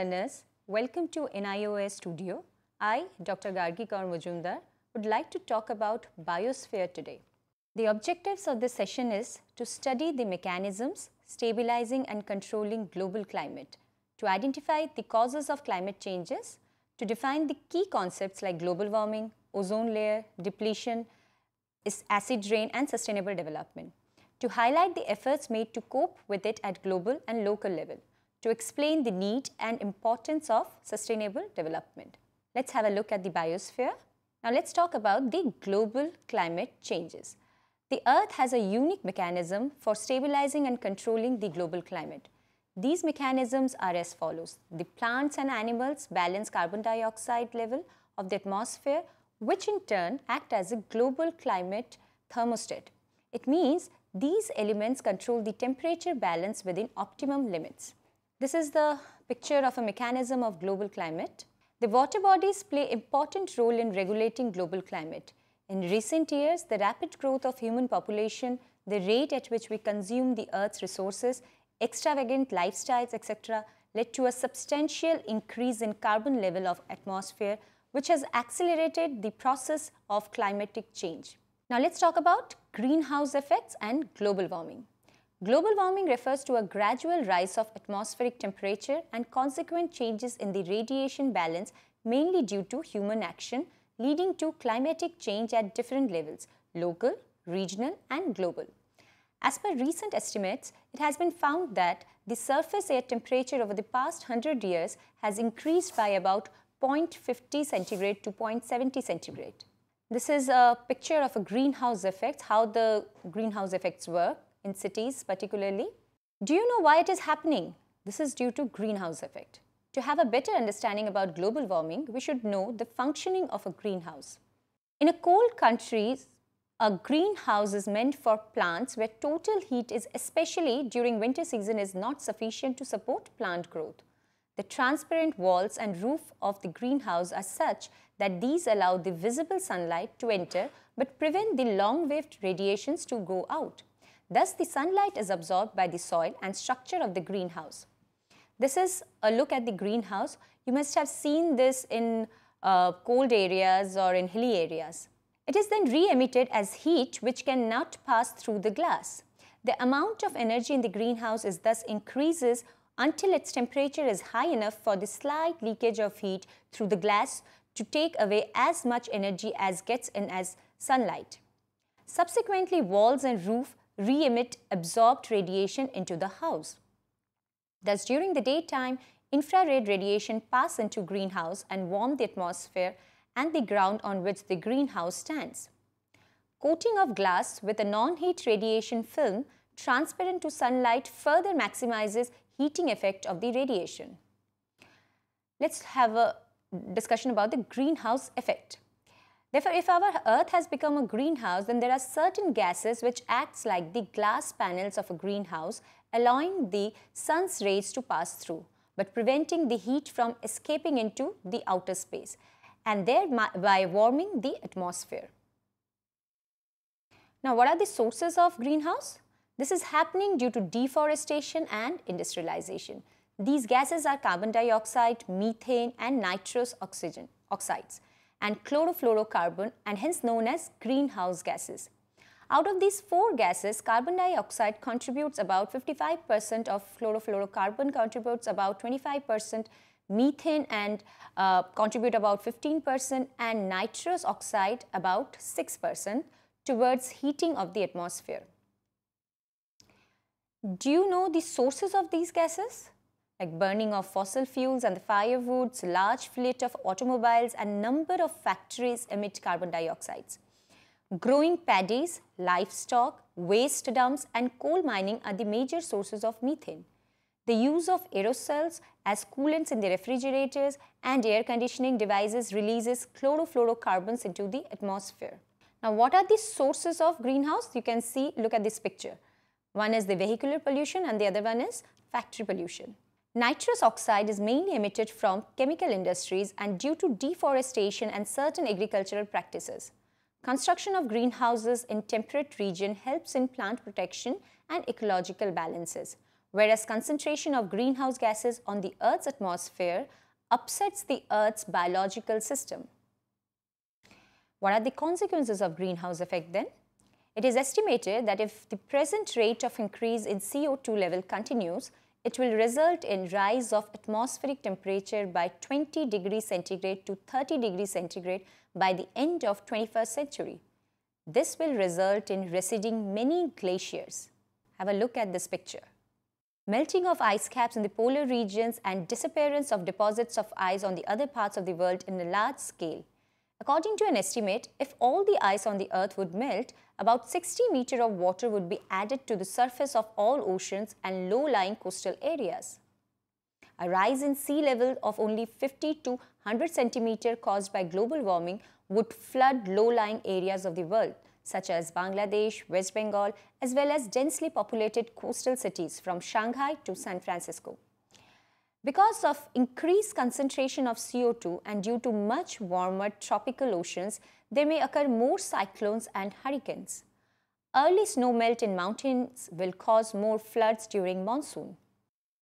learners, welcome to NIOS Studio. I, Dr. Gargi Kaur Mujumdar, would like to talk about biosphere today. The objectives of this session is to study the mechanisms stabilizing and controlling global climate, to identify the causes of climate changes, to define the key concepts like global warming, ozone layer, depletion, acid rain and sustainable development, to highlight the efforts made to cope with it at global and local level, to explain the need and importance of sustainable development. Let's have a look at the biosphere. Now let's talk about the global climate changes. The earth has a unique mechanism for stabilizing and controlling the global climate. These mechanisms are as follows. The plants and animals balance carbon dioxide level of the atmosphere which in turn act as a global climate thermostat. It means these elements control the temperature balance within optimum limits. This is the picture of a mechanism of global climate. The water bodies play important role in regulating global climate. In recent years, the rapid growth of human population, the rate at which we consume the earth's resources, extravagant lifestyles, etc., led to a substantial increase in carbon level of atmosphere, which has accelerated the process of climatic change. Now let's talk about greenhouse effects and global warming. Global warming refers to a gradual rise of atmospheric temperature and consequent changes in the radiation balance mainly due to human action leading to climatic change at different levels, local, regional and global. As per recent estimates, it has been found that the surface air temperature over the past 100 years has increased by about 0.50 centigrade to 0.70 centigrade. This is a picture of a greenhouse effect, how the greenhouse effects work in cities particularly. Do you know why it is happening? This is due to greenhouse effect. To have a better understanding about global warming, we should know the functioning of a greenhouse. In a cold country, a greenhouse is meant for plants where total heat is especially during winter season is not sufficient to support plant growth. The transparent walls and roof of the greenhouse are such that these allow the visible sunlight to enter but prevent the long-waved radiations to go out. Thus, the sunlight is absorbed by the soil and structure of the greenhouse. This is a look at the greenhouse. You must have seen this in uh, cold areas or in hilly areas. It is then re-emitted as heat which cannot pass through the glass. The amount of energy in the greenhouse is thus increases until its temperature is high enough for the slight leakage of heat through the glass to take away as much energy as gets in as sunlight. Subsequently, walls and roof re-emit absorbed radiation into the house. Thus, during the daytime, infrared radiation pass into greenhouse and warm the atmosphere and the ground on which the greenhouse stands. Coating of glass with a non-heat radiation film transparent to sunlight further maximizes heating effect of the radiation. Let's have a discussion about the greenhouse effect. Therefore, if our earth has become a greenhouse, then there are certain gases which acts like the glass panels of a greenhouse, allowing the sun's rays to pass through, but preventing the heat from escaping into the outer space and thereby warming the atmosphere. Now, what are the sources of greenhouse? This is happening due to deforestation and industrialization. These gases are carbon dioxide, methane and nitrous oxygen, oxides and chlorofluorocarbon and hence known as greenhouse gases. Out of these four gases, carbon dioxide contributes about 55% of chlorofluorocarbon contributes about 25%, methane and uh, contribute about 15% and nitrous oxide about 6% towards heating of the atmosphere. Do you know the sources of these gases? Like burning of fossil fuels and the firewoods, large fleet of automobiles and number of factories emit carbon dioxides. Growing paddies, livestock, waste dumps and coal mining are the major sources of methane. The use of aerosols as coolants in the refrigerators and air conditioning devices releases chlorofluorocarbons into the atmosphere. Now, what are the sources of greenhouse? You can see, look at this picture. One is the vehicular pollution and the other one is factory pollution. Nitrous oxide is mainly emitted from chemical industries and due to deforestation and certain agricultural practices. Construction of greenhouses in temperate region helps in plant protection and ecological balances. whereas concentration of greenhouse gases on the Earth's atmosphere upsets the Earth's biological system. What are the consequences of greenhouse effect then? It is estimated that if the present rate of increase in CO2 level continues, it will result in rise of atmospheric temperature by 20 degrees centigrade to 30 degrees centigrade by the end of 21st century. This will result in receding many glaciers. Have a look at this picture. Melting of ice caps in the polar regions and disappearance of deposits of ice on the other parts of the world in a large scale. According to an estimate, if all the ice on the earth would melt, about 60 meter of water would be added to the surface of all oceans and low-lying coastal areas. A rise in sea level of only 50 to 100 centimeter caused by global warming would flood low-lying areas of the world, such as Bangladesh, West Bengal, as well as densely populated coastal cities from Shanghai to San Francisco. Because of increased concentration of CO2 and due to much warmer tropical oceans, there may occur more cyclones and hurricanes. Early snowmelt in mountains will cause more floods during monsoon.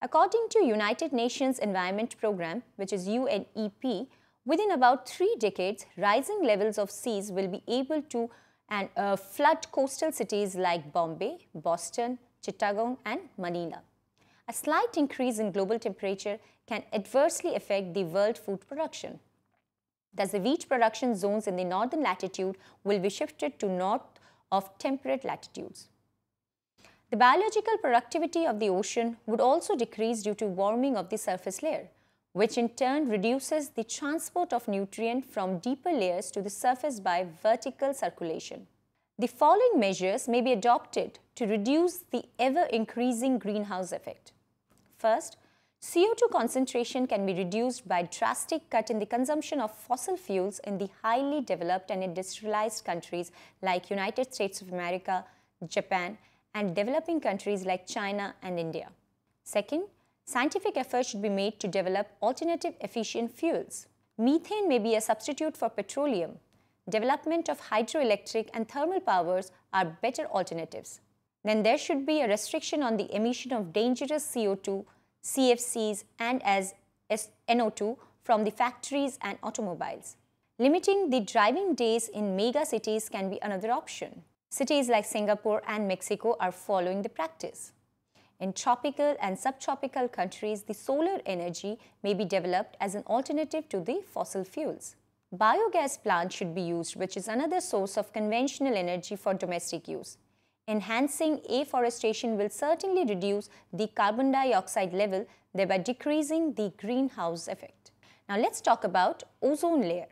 According to United Nations Environment Programme, which is UNEP, within about three decades, rising levels of seas will be able to and, uh, flood coastal cities like Bombay, Boston, Chittagong and Manila. A slight increase in global temperature can adversely affect the world food production. Thus, the wheat production zones in the northern latitude will be shifted to north of temperate latitudes. The biological productivity of the ocean would also decrease due to warming of the surface layer, which in turn reduces the transport of nutrient from deeper layers to the surface by vertical circulation. The following measures may be adopted to reduce the ever-increasing greenhouse effect. First, CO2 concentration can be reduced by drastic cut in the consumption of fossil fuels in the highly developed and industrialized countries like United States of America, Japan, and developing countries like China and India. Second, scientific efforts should be made to develop alternative efficient fuels. Methane may be a substitute for petroleum. Development of hydroelectric and thermal powers are better alternatives. Then there should be a restriction on the emission of dangerous CO2, CFCs and as NO2 from the factories and automobiles. Limiting the driving days in mega cities can be another option. Cities like Singapore and Mexico are following the practice. In tropical and subtropical countries, the solar energy may be developed as an alternative to the fossil fuels. Biogas plants should be used, which is another source of conventional energy for domestic use. Enhancing afforestation will certainly reduce the carbon dioxide level, thereby decreasing the greenhouse effect. Now let's talk about ozone layer.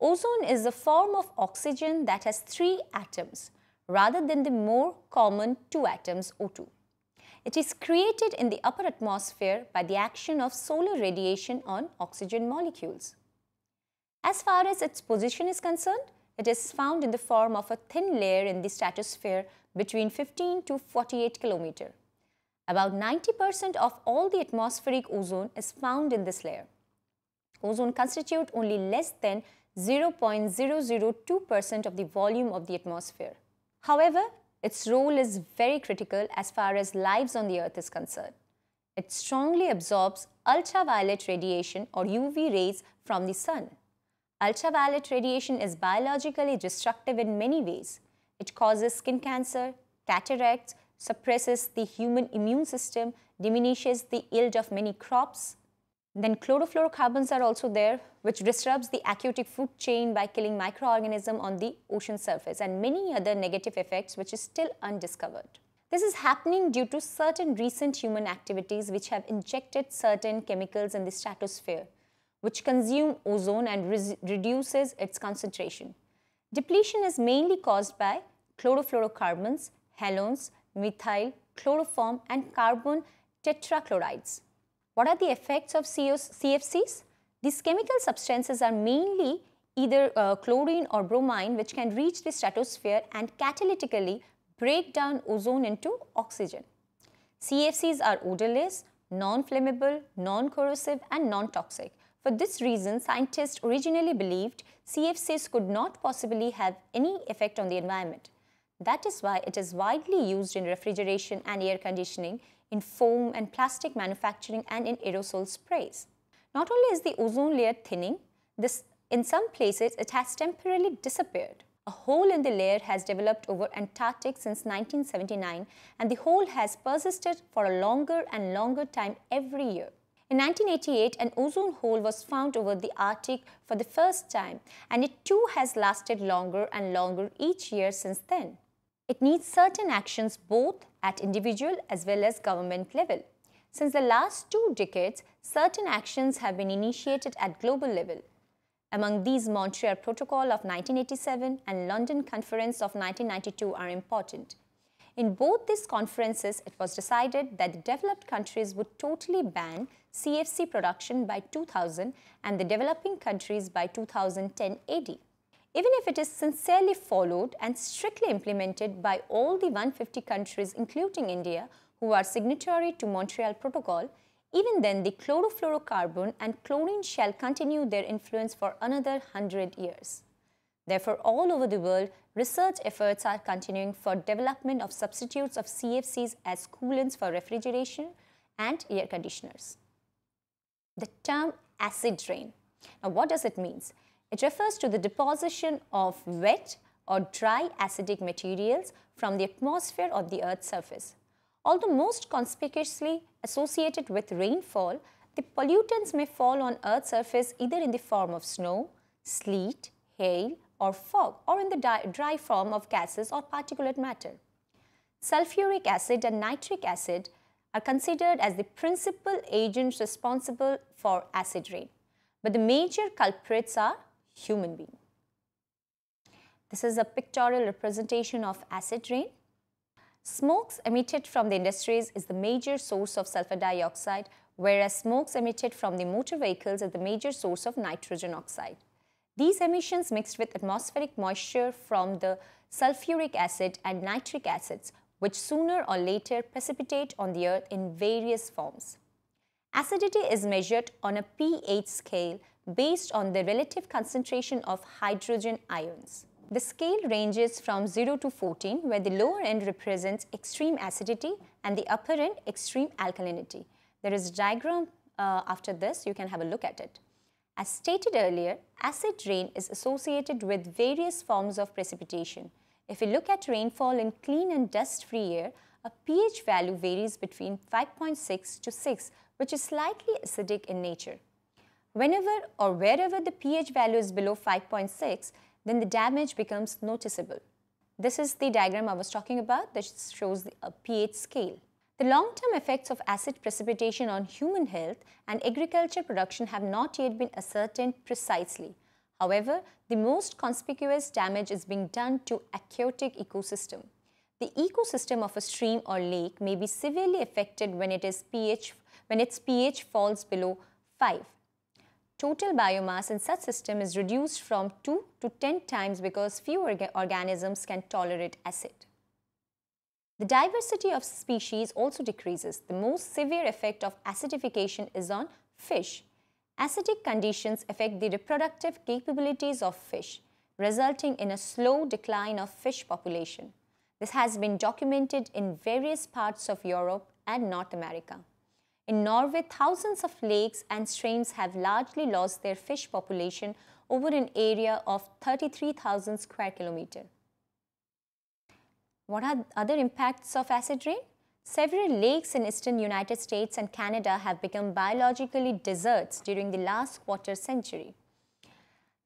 Ozone is a form of oxygen that has three atoms rather than the more common two atoms O2. It is created in the upper atmosphere by the action of solar radiation on oxygen molecules. As far as its position is concerned, it is found in the form of a thin layer in the stratosphere between 15 to 48 km. About 90% of all the atmospheric ozone is found in this layer. Ozone constitutes only less than 0.002% of the volume of the atmosphere. However, its role is very critical as far as lives on the earth is concerned. It strongly absorbs ultraviolet radiation or UV rays from the sun. Ultraviolet radiation is biologically destructive in many ways. It causes skin cancer, cataracts, suppresses the human immune system, diminishes the yield of many crops, then chlorofluorocarbons are also there, which disrupts the aquatic food chain by killing microorganisms on the ocean surface and many other negative effects which is still undiscovered. This is happening due to certain recent human activities which have injected certain chemicals in the stratosphere, which consume ozone and reduces its concentration. Depletion is mainly caused by chlorofluorocarbons, halogens, methyl, chloroform and carbon tetrachlorides. What are the effects of CFCs? These chemical substances are mainly either uh, chlorine or bromine which can reach the stratosphere and catalytically break down ozone into oxygen. CFCs are odorless, non-flammable, non-corrosive and non-toxic. For this reason, scientists originally believed CFCs could not possibly have any effect on the environment. That is why it is widely used in refrigeration and air conditioning, in foam and plastic manufacturing and in aerosol sprays. Not only is the ozone layer thinning, this, in some places it has temporarily disappeared. A hole in the layer has developed over Antarctic since 1979 and the hole has persisted for a longer and longer time every year. In 1988, an ozone hole was found over the Arctic for the first time and it too has lasted longer and longer each year since then. It needs certain actions both at individual as well as government level. Since the last two decades, certain actions have been initiated at global level. Among these, Montreal Protocol of 1987 and London Conference of 1992 are important. In both these conferences, it was decided that the developed countries would totally ban CFC production by 2000 and the developing countries by 2010 AD. Even if it is sincerely followed and strictly implemented by all the 150 countries including India who are signatory to Montreal Protocol, even then, the chlorofluorocarbon and chlorine shall continue their influence for another 100 years. Therefore, all over the world, research efforts are continuing for development of substitutes of CFCs as coolants for refrigeration and air conditioners. The term acid rain. Now, what does it mean? It refers to the deposition of wet or dry acidic materials from the atmosphere or the Earth's surface. Although most conspicuously associated with rainfall, the pollutants may fall on Earth's surface either in the form of snow, sleet, hail or fog or in the dry form of gases or particulate matter. Sulfuric acid and nitric acid are considered as the principal agents responsible for acid rain, but the major culprits are human beings. This is a pictorial representation of acid rain. Smokes emitted from the industries is the major source of sulfur dioxide, whereas smokes emitted from the motor vehicles is the major source of nitrogen oxide. These emissions mixed with atmospheric moisture from the sulfuric acid and nitric acids, which sooner or later precipitate on the earth in various forms. Acidity is measured on a pH scale based on the relative concentration of hydrogen ions. The scale ranges from 0 to 14 where the lower end represents extreme acidity and the upper end extreme alkalinity. There is a diagram uh, after this, you can have a look at it. As stated earlier, acid rain is associated with various forms of precipitation. If we look at rainfall in clean and dust-free air, a pH value varies between 5.6 to 6, which is slightly acidic in nature. Whenever or wherever the pH value is below 5.6, then the damage becomes noticeable. This is the diagram I was talking about that shows the uh, pH scale. The long-term effects of acid precipitation on human health and agriculture production have not yet been ascertained precisely. However, the most conspicuous damage is being done to aquatic ecosystem. The ecosystem of a stream or lake may be severely affected when, it is pH, when its pH falls below 5 total biomass in such system is reduced from 2 to 10 times because few orga organisms can tolerate acid. The diversity of species also decreases. The most severe effect of acidification is on fish. Acidic conditions affect the reproductive capabilities of fish, resulting in a slow decline of fish population. This has been documented in various parts of Europe and North America. In Norway, thousands of lakes and streams have largely lost their fish population over an area of 33,000 square kilometer. What are other impacts of acid rain? Several lakes in eastern United States and Canada have become biologically deserts during the last quarter century.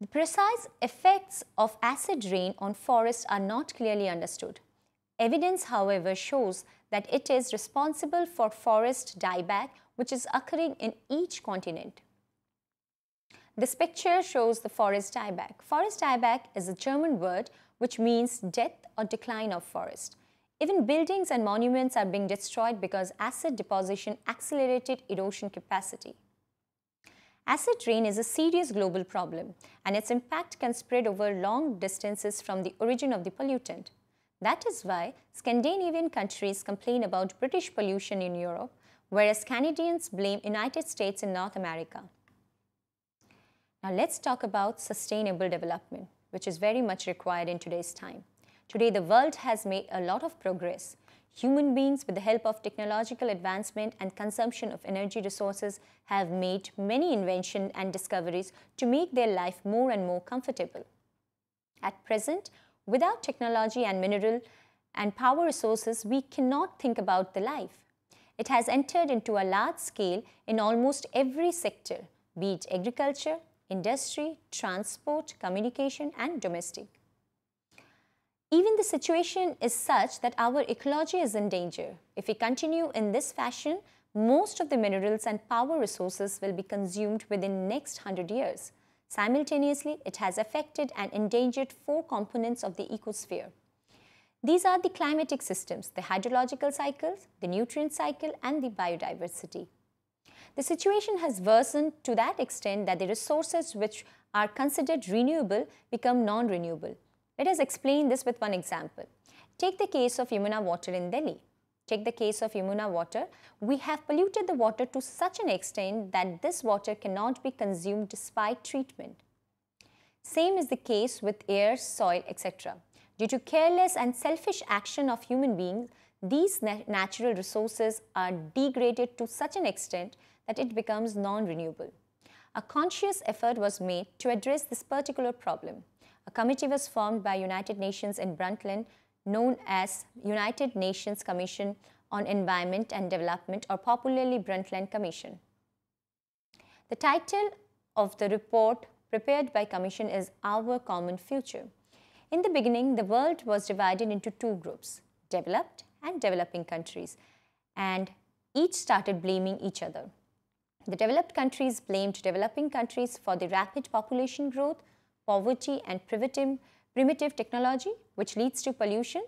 The precise effects of acid rain on forests are not clearly understood. Evidence, however, shows that it is responsible for forest dieback which is occurring in each continent. This picture shows the forest dieback. Forest dieback is a German word which means death or decline of forest. Even buildings and monuments are being destroyed because acid deposition accelerated erosion capacity. Acid rain is a serious global problem and its impact can spread over long distances from the origin of the pollutant. That is why Scandinavian countries complain about British pollution in Europe, whereas Canadians blame United States in North America. Now let's talk about sustainable development, which is very much required in today's time. Today, the world has made a lot of progress. Human beings, with the help of technological advancement and consumption of energy resources, have made many inventions and discoveries to make their life more and more comfortable. At present, without technology and mineral and power resources, we cannot think about the life. It has entered into a large scale in almost every sector, be it agriculture, industry, transport, communication and domestic. Even the situation is such that our ecology is in danger. If we continue in this fashion, most of the minerals and power resources will be consumed within next 100 years. Simultaneously, it has affected and endangered four components of the ecosphere. These are the climatic systems, the hydrological cycles, the nutrient cycle and the biodiversity. The situation has worsened to that extent that the resources which are considered renewable become non-renewable. Let us explain this with one example. Take the case of Yamuna water in Delhi. Take the case of Yamuna water. We have polluted the water to such an extent that this water cannot be consumed despite treatment. Same is the case with air, soil, etc. Due to careless and selfish action of human beings, these na natural resources are degraded to such an extent that it becomes non-renewable. A conscious effort was made to address this particular problem. A committee was formed by United Nations in Brundtland known as United Nations Commission on Environment and Development or popularly Brundtland Commission. The title of the report prepared by Commission is Our Common Future. In the beginning, the world was divided into two groups, developed and developing countries, and each started blaming each other. The developed countries blamed developing countries for the rapid population growth, poverty and primitive, primitive technology which leads to pollution.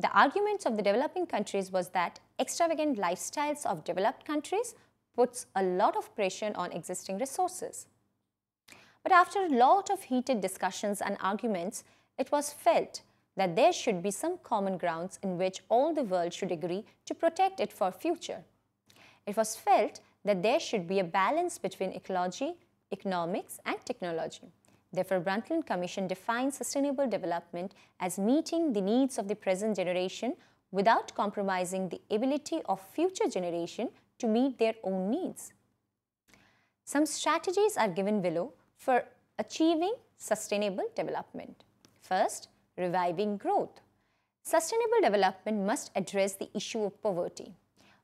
The arguments of the developing countries was that extravagant lifestyles of developed countries puts a lot of pressure on existing resources. But after a lot of heated discussions and arguments, it was felt that there should be some common grounds in which all the world should agree to protect it for future. It was felt that there should be a balance between ecology, economics and technology. Therefore, Brundtland Commission defines sustainable development as meeting the needs of the present generation without compromising the ability of future generation to meet their own needs. Some strategies are given below for achieving sustainable development. First, reviving growth. Sustainable development must address the issue of poverty.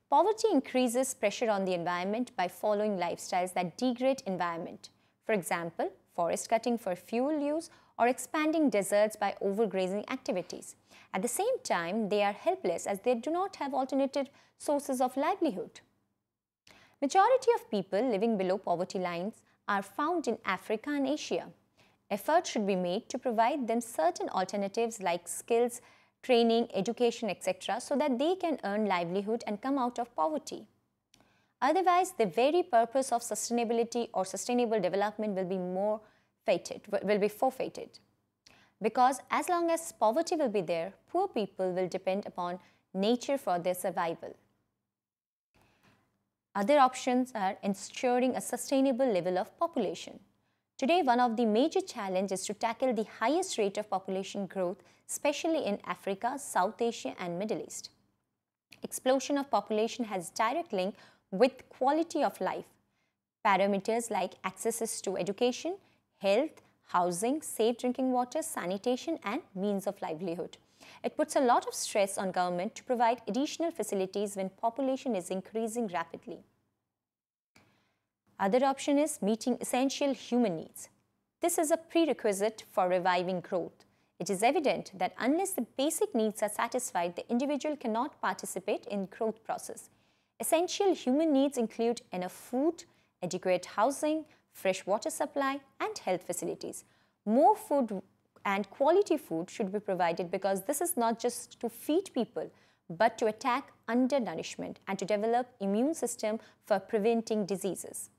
Poverty increases pressure on the environment by following lifestyles that degrade environment. For example, forest cutting for fuel use or expanding deserts by overgrazing activities. At the same time, they are helpless as they do not have alternative sources of livelihood. Majority of people living below poverty lines are found in Africa and Asia. Effort should be made to provide them certain alternatives like skills training, education, etc. so that they can earn livelihood and come out of poverty. Otherwise, the very purpose of sustainability or sustainable development will be more fated, will be forfeited. Because as long as poverty will be there, poor people will depend upon nature for their survival. Other options are ensuring a sustainable level of population. Today, one of the major challenges is to tackle the highest rate of population growth, especially in Africa, South Asia and Middle East. Explosion of population has direct link with quality of life. Parameters like access to education, health, housing, safe drinking water, sanitation and means of livelihood. It puts a lot of stress on government to provide additional facilities when population is increasing rapidly. Other option is meeting essential human needs. This is a prerequisite for reviving growth. It is evident that unless the basic needs are satisfied, the individual cannot participate in growth process. Essential human needs include enough food, adequate housing, fresh water supply and health facilities. More food and quality food should be provided because this is not just to feed people but to attack undernourishment and to develop immune system for preventing diseases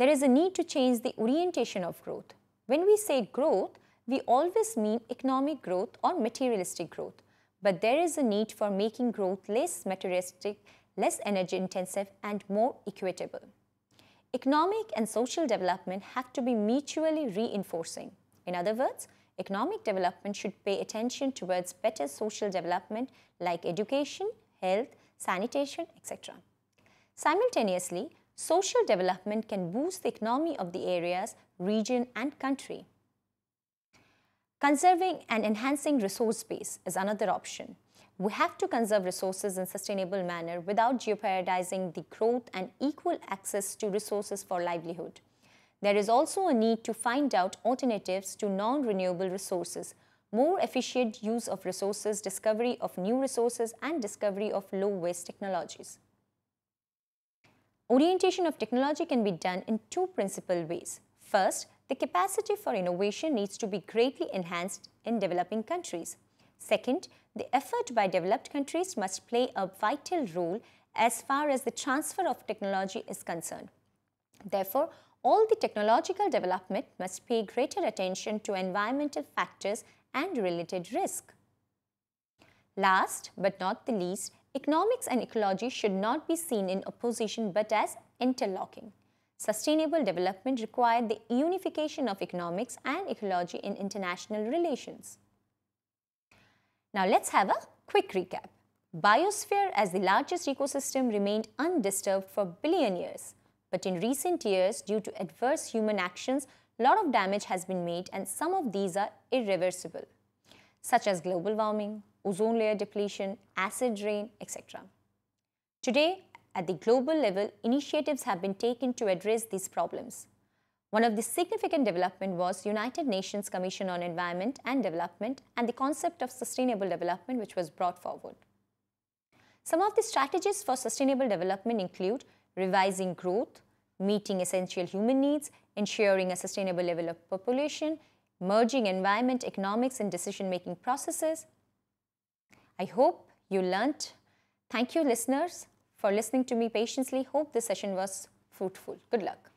there is a need to change the orientation of growth. When we say growth, we always mean economic growth or materialistic growth. But there is a need for making growth less materialistic, less energy intensive and more equitable. Economic and social development have to be mutually reinforcing. In other words, economic development should pay attention towards better social development like education, health, sanitation, etc. Simultaneously, social development can boost the economy of the areas, region and country. Conserving and enhancing resource base is another option. We have to conserve resources in sustainable manner without jeopardizing the growth and equal access to resources for livelihood. There is also a need to find out alternatives to non-renewable resources, more efficient use of resources, discovery of new resources and discovery of low-waste technologies. Orientation of technology can be done in two principal ways. First, the capacity for innovation needs to be greatly enhanced in developing countries. Second, the effort by developed countries must play a vital role as far as the transfer of technology is concerned. Therefore, all the technological development must pay greater attention to environmental factors and related risk. Last but not the least, economics and ecology should not be seen in opposition but as interlocking. Sustainable development required the unification of economics and ecology in international relations. Now let's have a quick recap. Biosphere as the largest ecosystem remained undisturbed for billion years. But in recent years, due to adverse human actions, a lot of damage has been made and some of these are irreversible, such as global warming, ozone layer depletion, acid rain, etc. Today, at the global level, initiatives have been taken to address these problems. One of the significant development was United Nations Commission on Environment and Development and the concept of sustainable development which was brought forward. Some of the strategies for sustainable development include revising growth, meeting essential human needs, ensuring a sustainable level of population, merging environment, economics and decision-making processes. I hope you learnt. Thank you listeners for listening to me patiently. Hope this session was fruitful. Good luck.